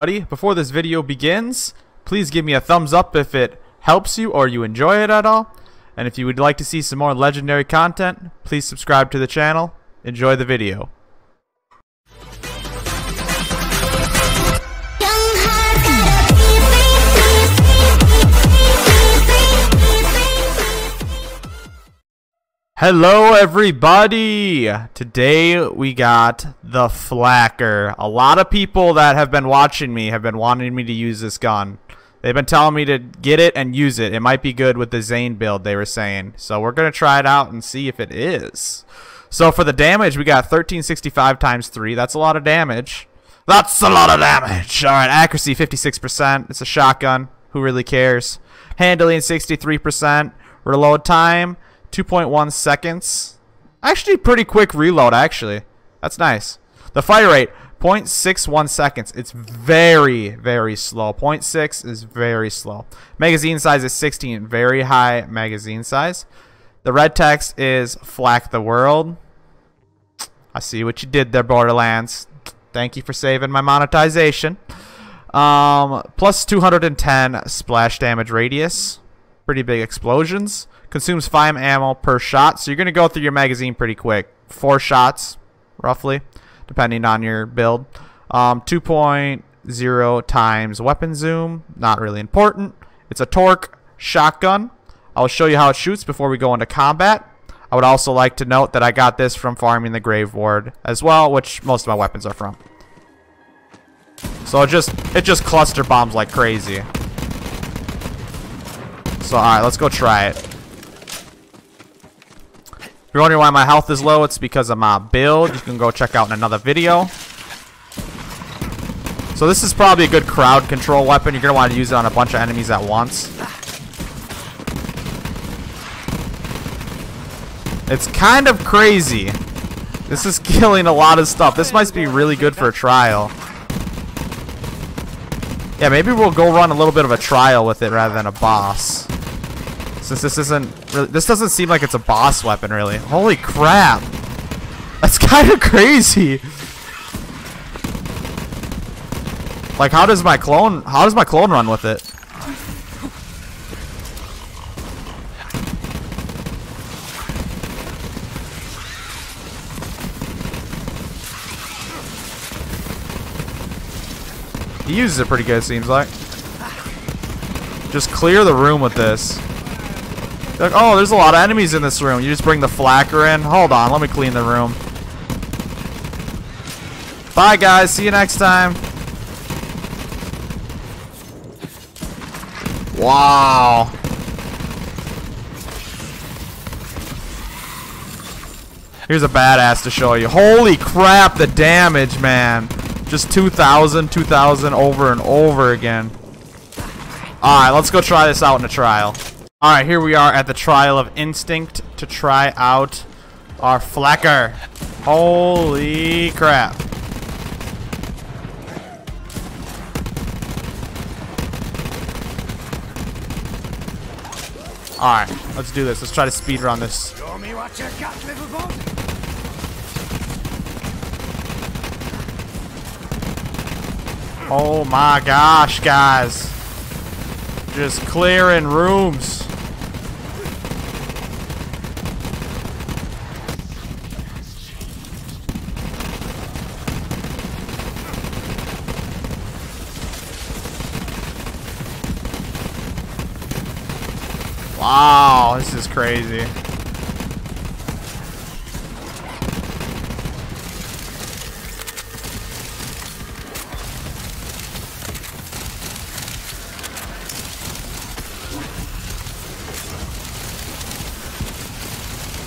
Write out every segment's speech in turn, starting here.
Buddy, before this video begins, please give me a thumbs up if it helps you or you enjoy it at all. And if you would like to see some more legendary content, please subscribe to the channel. Enjoy the video. Hello everybody! Today we got the Flakker. A lot of people that have been watching me have been wanting me to use this gun. They've been telling me to get it and use it. It might be good with the Zane build they were saying. So we're going to try it out and see if it is. So for the damage we got 1365 times 3. That's a lot of damage. That's a lot of damage! Alright, accuracy 56%. It's a shotgun. Who really cares? Handling 63%. Reload time 2.1 seconds. Actually, pretty quick reload, actually. That's nice. The fire rate, 0.61 seconds. It's very, very slow. 0.6 is very slow. Magazine size is 16. Very high magazine size. The red text is Flak the World. I see what you did there, Borderlands. Thank you for saving my monetization. Um, plus 210 splash damage radius. Pretty big explosions. Consumes 5 ammo per shot, so you're going to go through your magazine pretty quick. Four shots, roughly, depending on your build. Um, 2.0 times weapon zoom, not really important. It's a Torque shotgun. I'll show you how it shoots before we go into combat. I would also like to note that I got this from farming the Graveward as well, which most of my weapons are from. So it just it just cluster bombs like crazy. So alright, let's go try it. If you're wondering why my health is low, it's because of my build. You can go check out in another video. So this is probably a good crowd control weapon. You're going to want to use it on a bunch of enemies at once. It's kind of crazy. This is killing a lot of stuff. This might be really good for a trial. Yeah, maybe we'll go run a little bit of a trial with it rather than a boss. Since this isn't really, this doesn't seem like it's a boss weapon really. Holy crap. That's kind of crazy. Like how does my clone, how does my clone run with it? He uses it pretty good, seems like. Just clear the room with this. Like, oh, there's a lot of enemies in this room. You just bring the Flakker in. Hold on, let me clean the room. Bye, guys. See you next time. Wow. Here's a badass to show you. Holy crap, the damage, man. Just 2,000, 2,000 over and over again. Alright, let's go try this out in a trial. Alright, here we are at the trial of Instinct to try out our Flakker. Holy crap. Alright, let's do this. Let's try to speed run this. Show me what you got, little boat. Oh my gosh, guys. Just clearing rooms. Wow, this is crazy.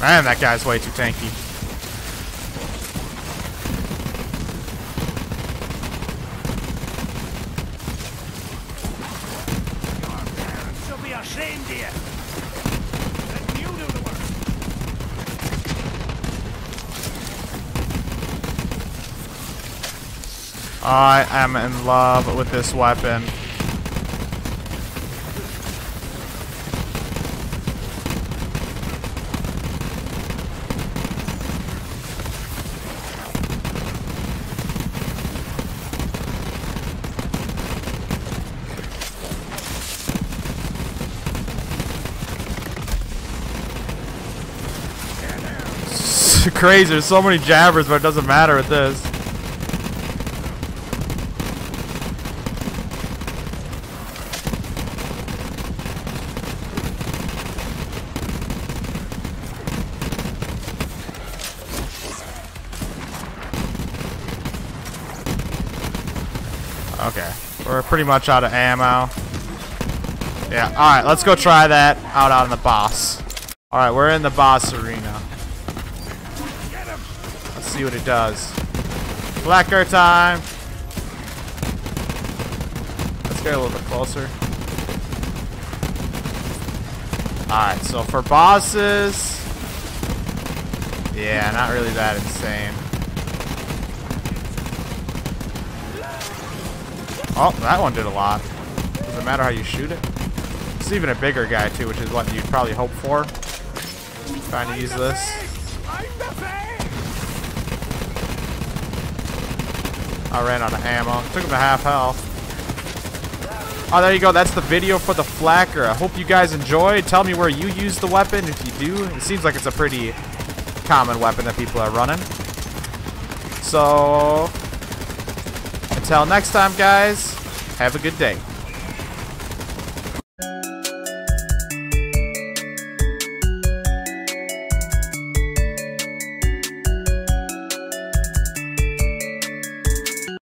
Man, that guy's way too tanky. I am in love with this weapon. Crazy, there's so many jabbers, but it doesn't matter with this. Okay. We're pretty much out of ammo. Yeah, alright, let's go try that out on the boss. Alright, we're in the boss arena. Let's see what it does. Flakker time! Let's get a little bit closer. Alright, so for bosses... Yeah, not really that insane. Oh, that one did a lot. Doesn't matter how you shoot it. It's even a bigger guy too, which is what you'd probably hope for. Trying to use this. I ran out of ammo. Took him to half health. Oh, there you go. That's the video for the Flakker. I hope you guys enjoyed. Tell me where you use the weapon if you do. It seems like it's a pretty common weapon that people are running. So, until next time, guys, have a good day.